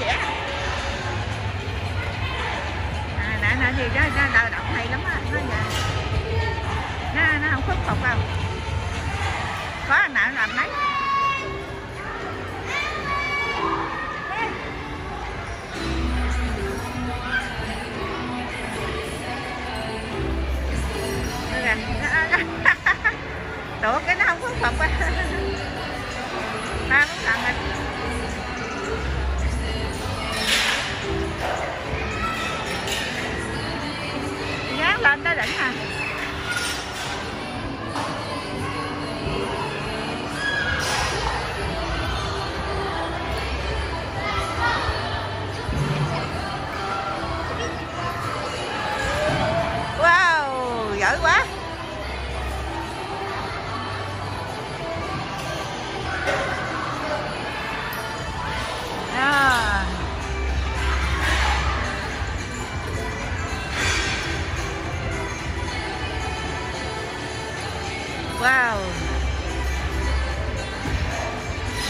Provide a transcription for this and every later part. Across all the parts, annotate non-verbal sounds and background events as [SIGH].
dĩa à. à nãy nãy thì nó nó đào động hay lắm á, nó vậy. Nó nó không khuất phục đâu. Có anh nào làm mấy? [LAUGHS] Tụi cái nó không khuất phục á. [LAUGHS] Ba bốn lần rồi dán lên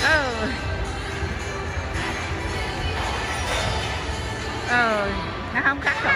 ờ. Ờ. Nó không cắt rồi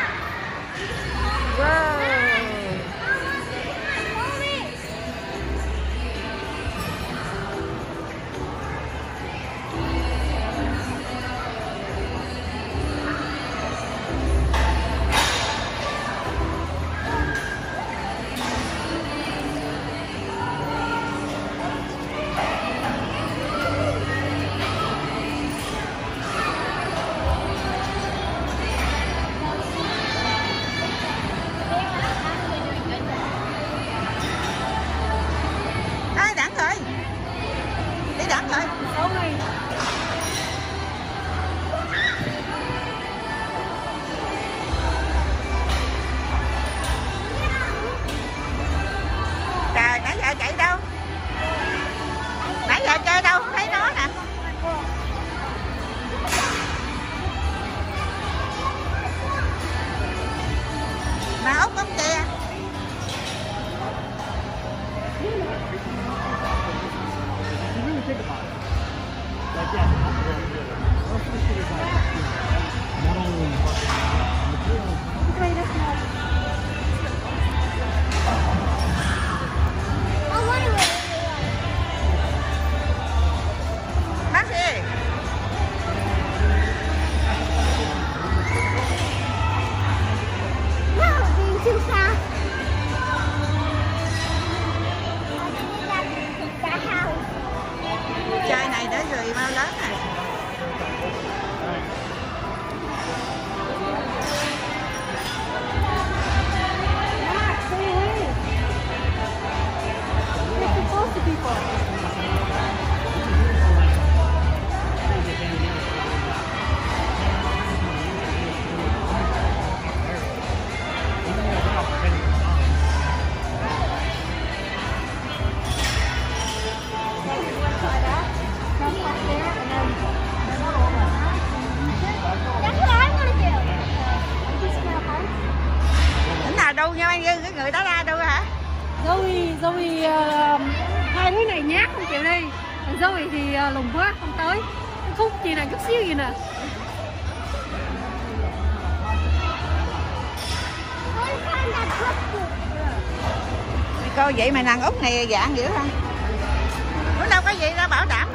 Đâu nha anh cái người đó ra đâu hả? Zoe, Zoe ờ, hai đứa này nhát không chịu đi. Còn Zoe thì ờ, lùng quá không tới. Khúc chị này chút xíu gì nè. Coi vậy mà nàng út này dạng dữ không Nó đâu có gì đâu bảo đảm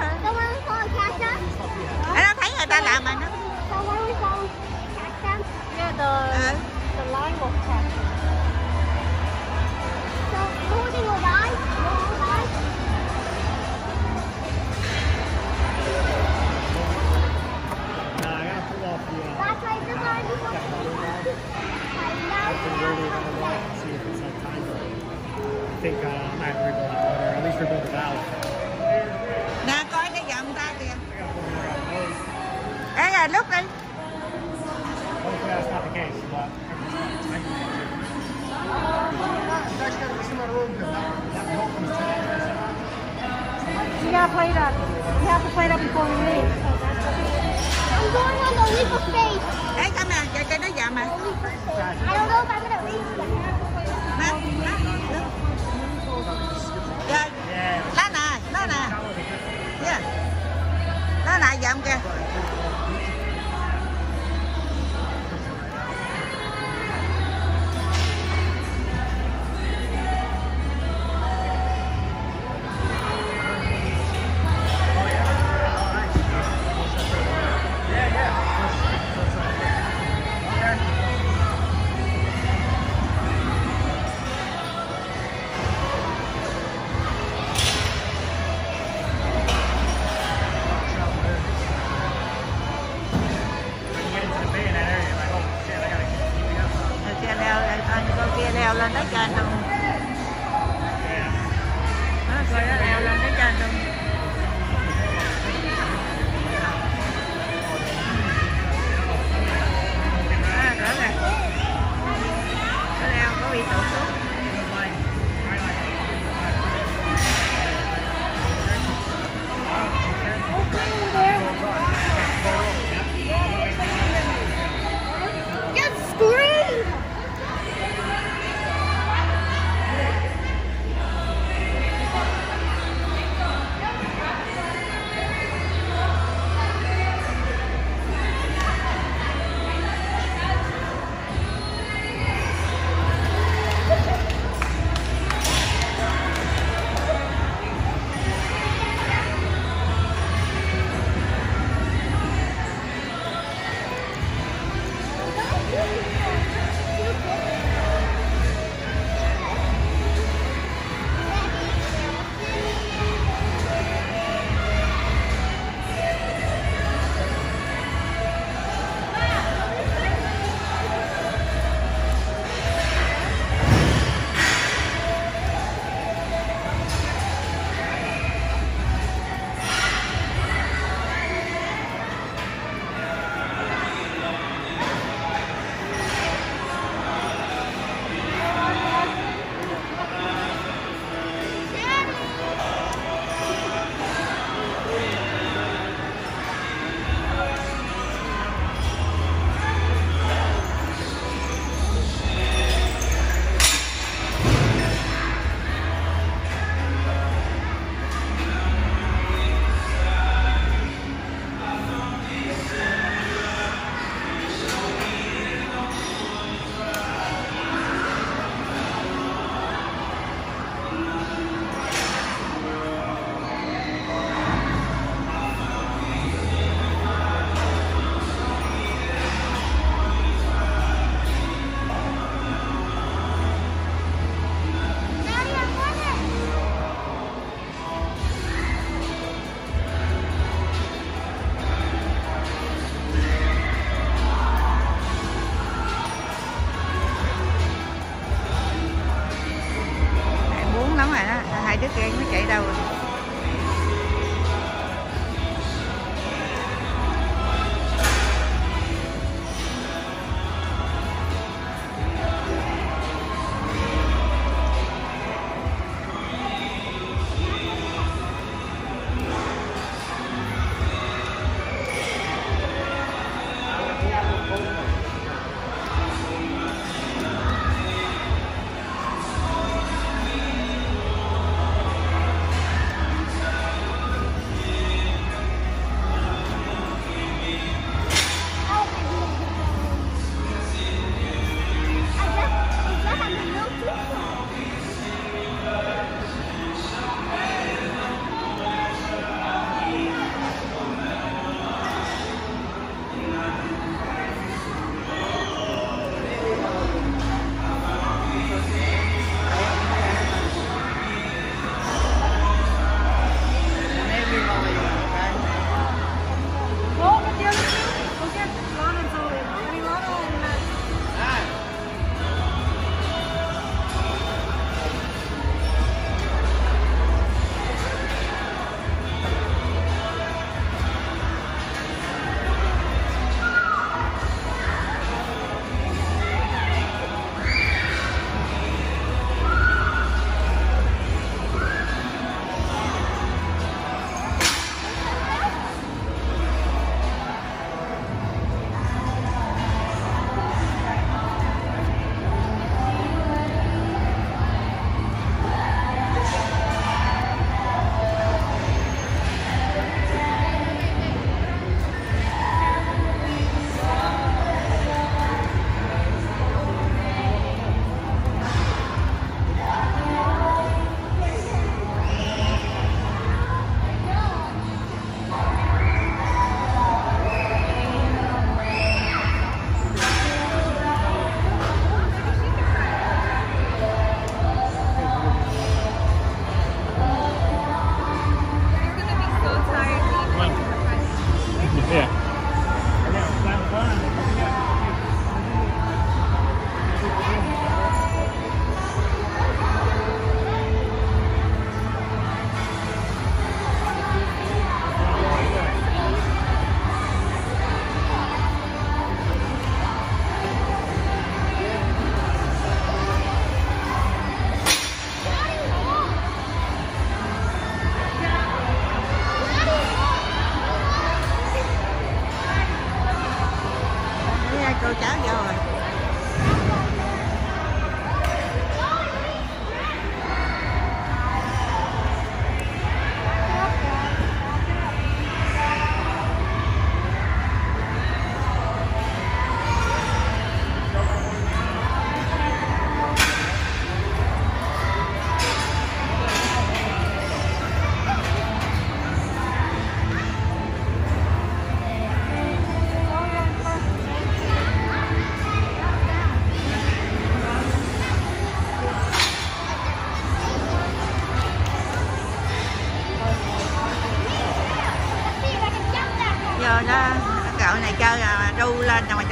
Ở đó thấy người ta làm mà nó? Yeah, the, Ờ. the line was cut I think, uh, I might have to rebuild that motor, or at least rebuild the valve. Nè coi cái dòng ta kìa I gotta pull more out of those. Ê là lúc đi Hopefully that's not the case, but everything's not tight. You gotta play that. You have to play that before we leave. I'm going on the leap of faith. Ê come nè cho cho nó dầm mà. I don't know if I'm gonna reach it. Nè nè Rồi Yeah. Lá nè Lá nè. Yeah. Lá nè dầm kìa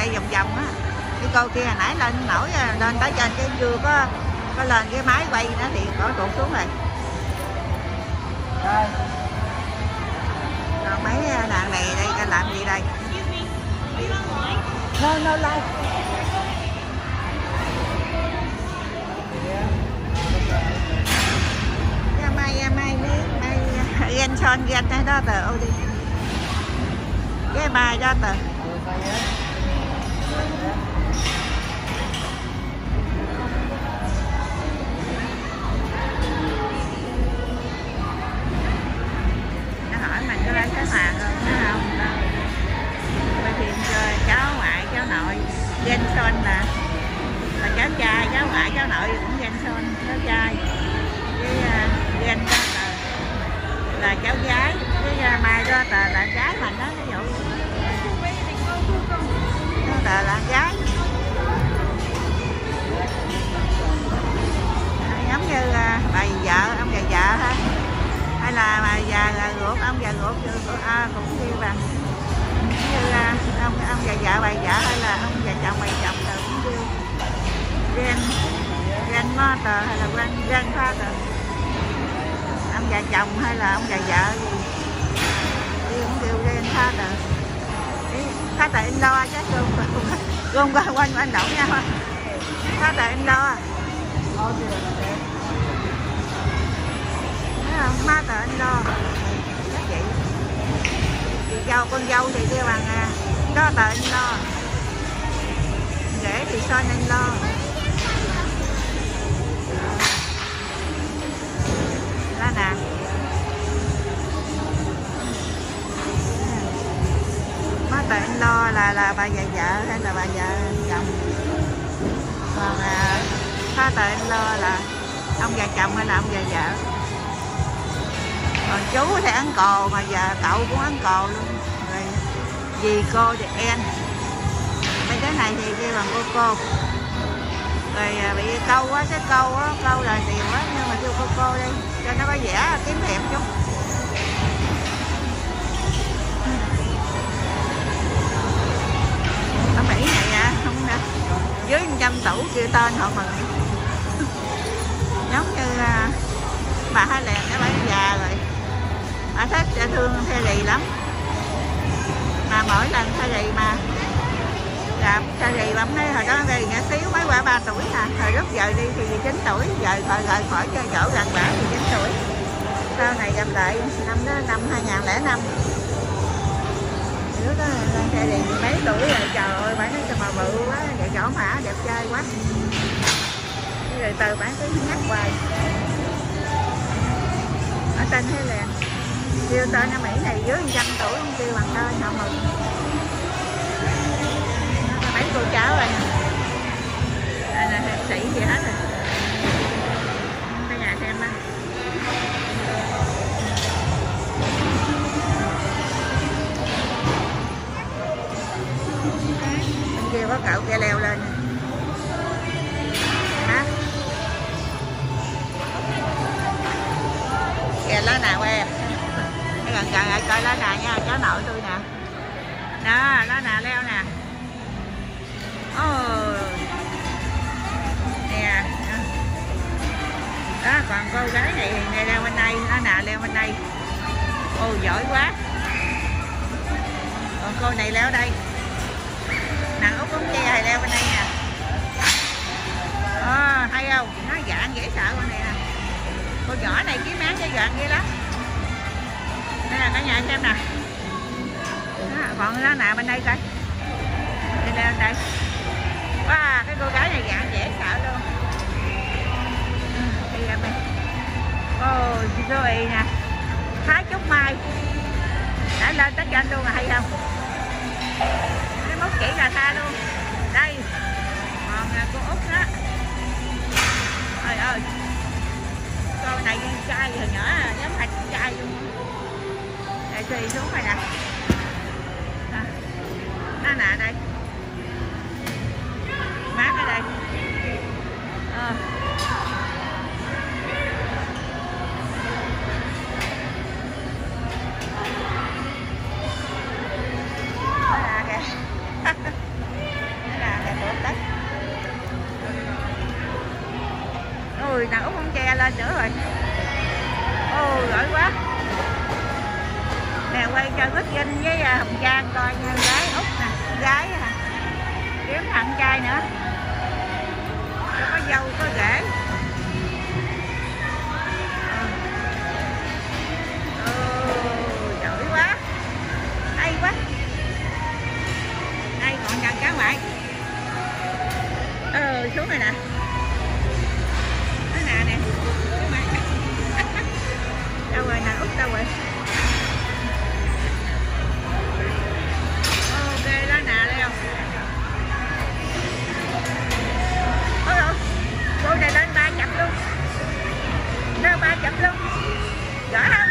chạy vòng vòng á. Cái cô kia hồi nãy lên nổi à, lên tới trên cái chưa có có lên cái máy quay nó thì có tụt xuống rồi. Đây. còn mấy đàn này đây ta làm gì đây? No, no, like. Mai mai mấy mai ghen son ghen cái đó tờ ô đi cái bài đó tờ hòa hơn phải không nó không đâu. Quay phim cho cháu ngoại cháu nội. Ghen son là là cháu trai cháu ngoại cháu nội cũng ghen son cháu trai. Với uh, ghen đó là, là cháu gái. Với uh, mai đó là là gái mình đó ví dụ. Đó là là gái. Giống như uh, bà vợ ông già vợ ha hay là bà già là ruột ông già ruột à, cũng như bằng như là ông ông già vợ bà vợ hay là ông già chồng bà chồng là cũng kêu. Grand grandmother hay là grand grandfather ông già chồng hay là ông già vợ gì đi cũng kêu grandfather father in law chứ gồm gồm qua quanh quanh đậu nhau. Father in law How do you understand? Thấy không? Má tờ anh lo các vậy Chị dâu, con dâu thì kêu bằng à, Đó tờ anh lo Rể thì son anh lo Đó nè Má tờ anh lo là là bà già vợ hay là bà già chồng Còn à, Má tờ anh lo là ông già chồng hay là ông già vợ? Rồi chú thì ăn cò mà giờ cậu cũng ăn cò luôn. Rồi dì cô thì em, mấy cái này thì kêu bằng cô cô. Rồi à, bị câu quá cái câu á câu là tiền quá nhưng mà kêu cô cô đi cho nó có vẻ kiếm đẹp chút. Ở Mỹ này à không nè. Dưới 100 tủ kêu tên họ mừng. [LAUGHS] Giống như à, bà hai lèn đã bán già rồi bà thích bà thương thay lì lắm. Mà mỗi lần thay lì mà gặp thay lì bấm thấy hồi đó về nhỏ xíu, mới qua ba tuổi à. Thời lúc giờ đi thì 9 tuổi, giờ khỏi rời khỏi chơi chỗ gần bả thì 9 tuổi. Sau này gặp lại năm đó, năm 2005 lúc đó thay lì mấy tuổi rồi, trời ơi, bà nói sao mà bự quá vậy chỗ mã đẹp trai quá. Rồi từ bán cứ nhắc hoài. Ở tên thế liền kêu tên ở Mỹ này dưới 100 tuổi không kêu bằng tên họ mừng mấy cô cháu rồi đây là hiệp sĩ gì hết rồi. Cái nhà xem á. Bên kia có cậu kia leo lên. Hả? Kìa lá nào em? Cái gần gần lại coi lá nè nha cháu nội tôi nè. Đó lá nè leo nè. Ồ nè. Đó còn cô gái này này leo bên đây lá nè leo bên đây. Ồ giỏi quá. Còn cô này leo đây. Nàng út ống tre leo bên đây nè. À, hay không? Nó dạng dễ sợ con này nè. Cô nhỏ này kiếm án cho dạng ghê lắm đây là cả nhà xem nè. Đó, còn lá nào bên đây coi. Đây lên đây. Wow cái cô gái này dạng dễ sợ luôn. Ừ, đi em đi cô Zoe nè. Thái Trúc Mai. Đã lên tới trên luôn là hay không? Cái mốt chỉ là tha luôn. Đây. Còn à, cô út đó. Trời ơi. Con này con trai hồi nhỏ à, giống thạch trai luôn trì xuống rồi nè. Nó nè đây. Mát ở đây. À. Ôi, đàn Út không che lên nữa rồi. Ôi, giỏi quá nè quay cho Quýt Vinh với à, Hồng Trang coi nha gái út nè gái nè kiếm thằng trai nữa. Để có dâu có rễ ừ, ờ. ờ, xuống này nè. Nó nè. Nè [LAUGHS] đâu rồi nè út đâu rồi? lưng nơ ba chậm luôn, rõ không?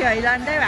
Türkiye'yle de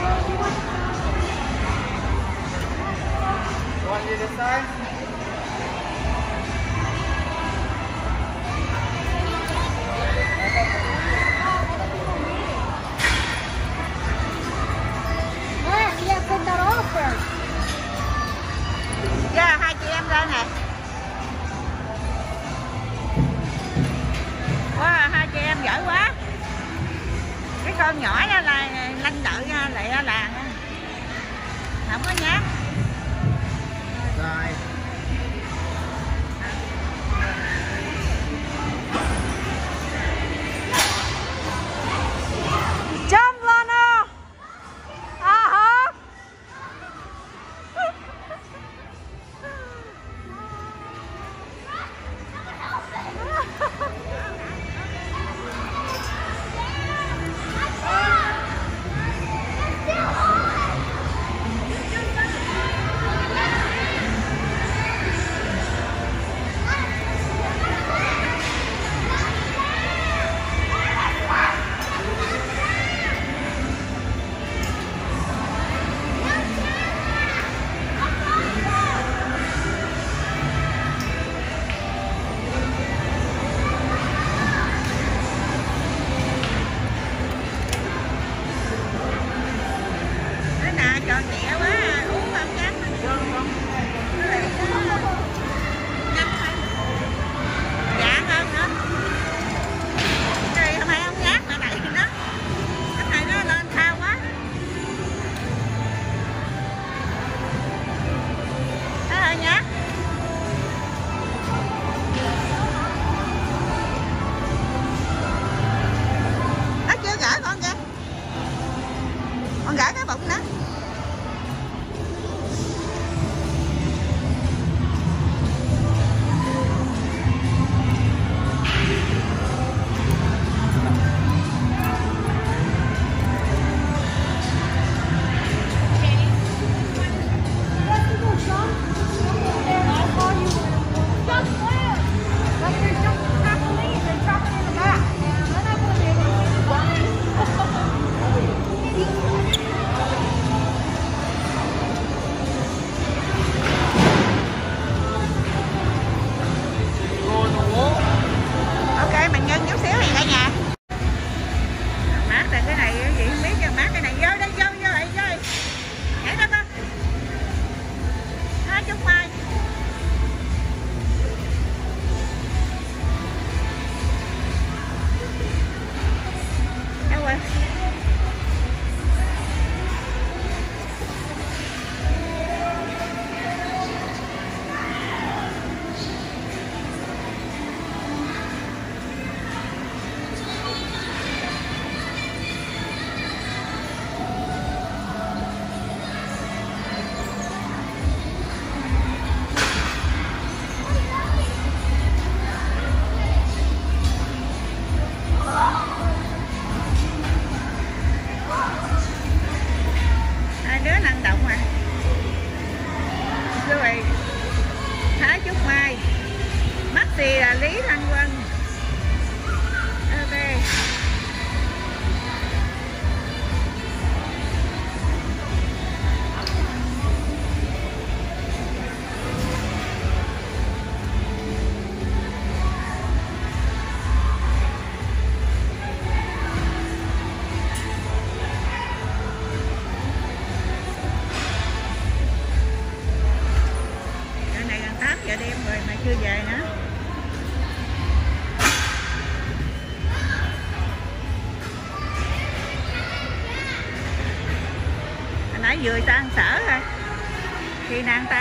You to You want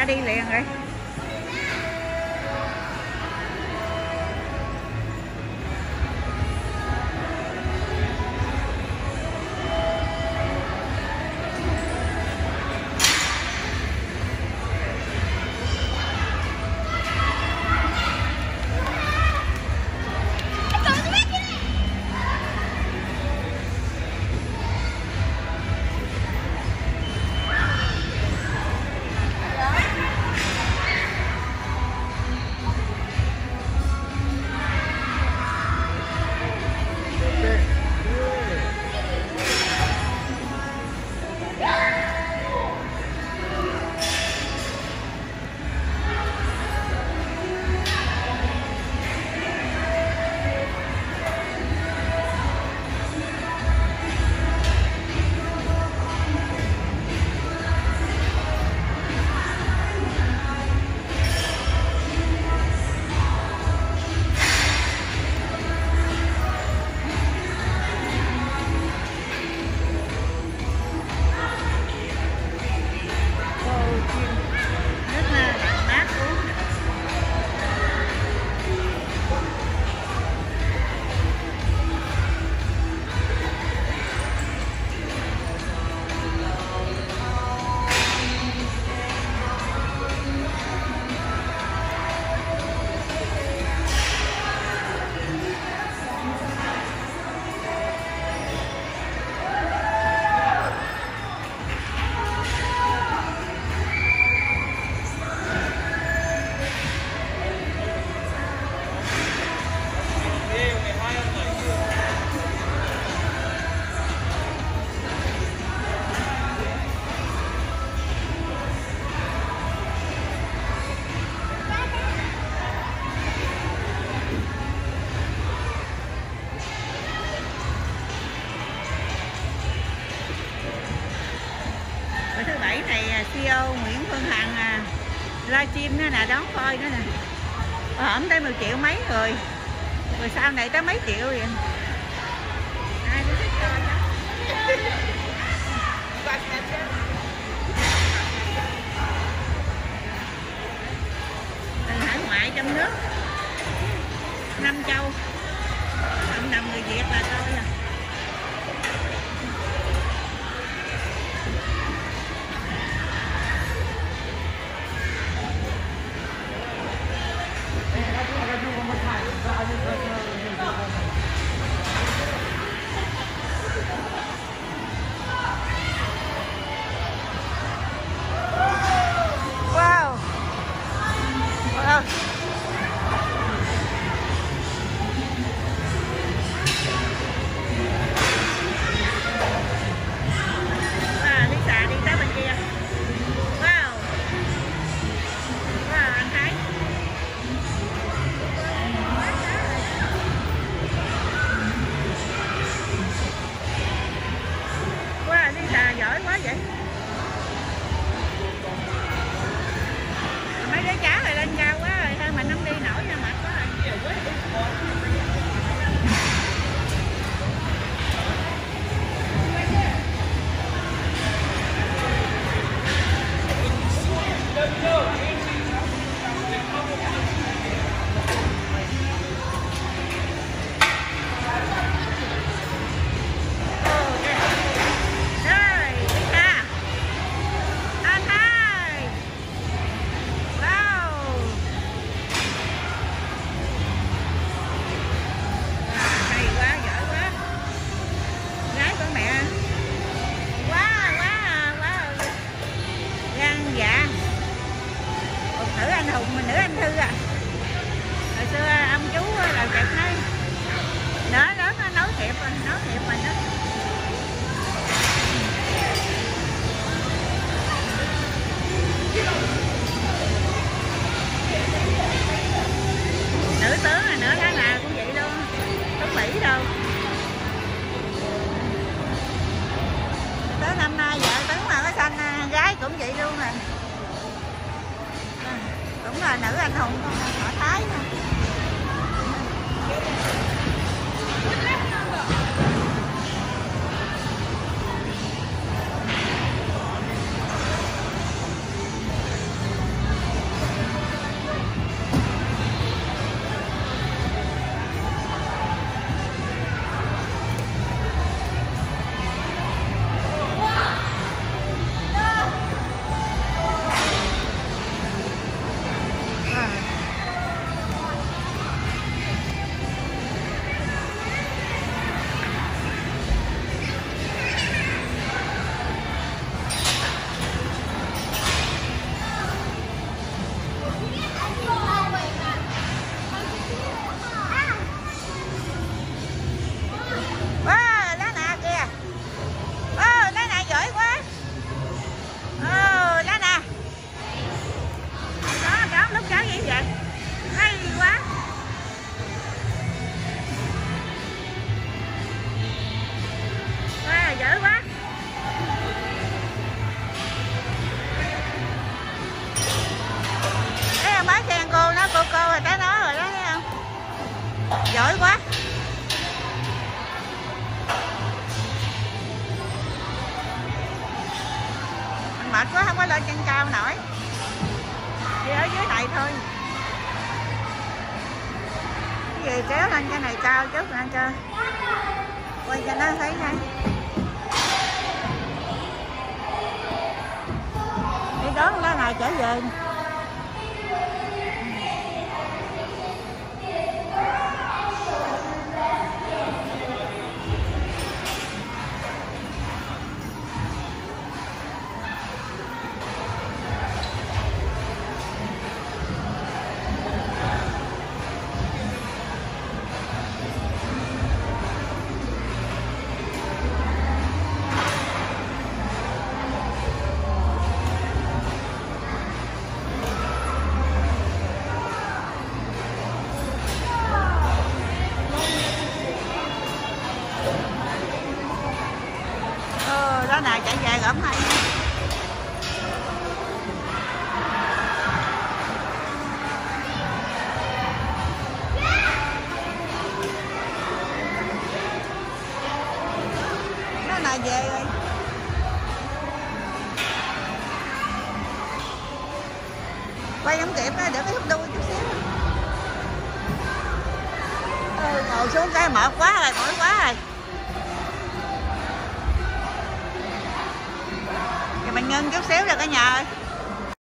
Dale y Leon. phim nữa nè, đón coi nữa nè. Ờ, ổng tới 10 triệu mấy người rồi sau này tới mấy triệu vậy? Ngồi xuống cái